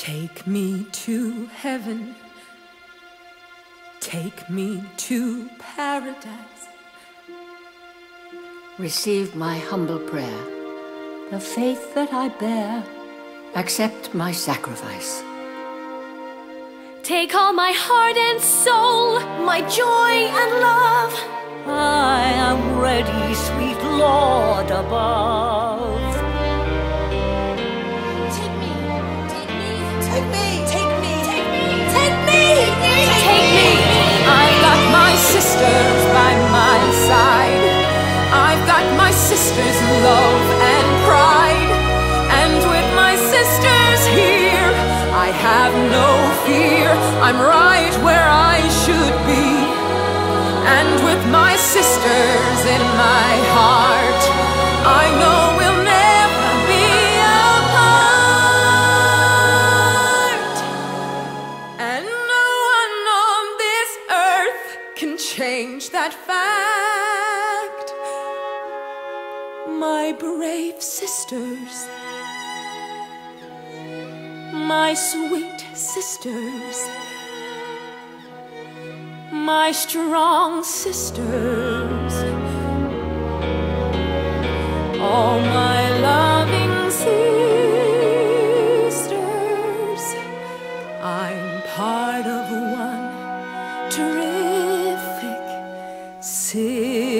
Take me to heaven. Take me to paradise. Receive my humble prayer. The faith that I bear, accept my sacrifice. Take all my heart and soul, my joy and love. I am ready, sweet Lord above. Sisters' love and pride. And with my sisters here, I have no fear. I'm right where I should be. And with my sisters in my heart, I know we'll never be apart. And no one on this earth can change that fact my brave sisters, my sweet sisters, my strong sisters, all my loving sisters, I'm part of one terrific sister.